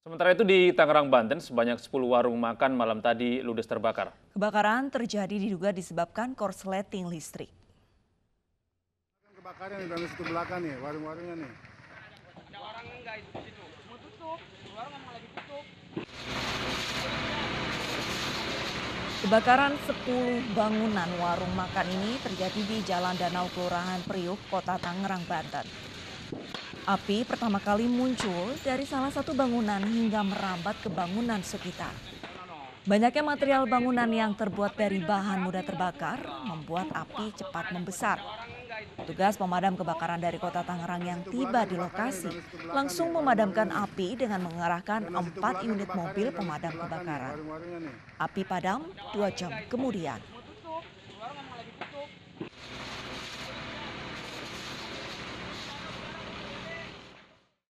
Sementara itu di Tangerang, Banten, sebanyak 10 warung makan malam tadi ludes terbakar. Kebakaran terjadi diduga disebabkan korsleting listrik. Kebakaran di dalam situ belakang nih, warung-warungnya nih. Kebakaran 10 bangunan warung makan ini terjadi di Jalan Danau Kelurahan Priuk, Kota Tangerang, Banten. Api pertama kali muncul dari salah satu bangunan hingga merambat ke bangunan sekitar. Banyaknya material bangunan yang terbuat dari bahan mudah terbakar membuat api cepat membesar. Tugas pemadam kebakaran dari kota Tangerang yang tiba di lokasi langsung memadamkan api dengan mengerahkan empat unit mobil pemadam kebakaran. Api padam dua jam kemudian.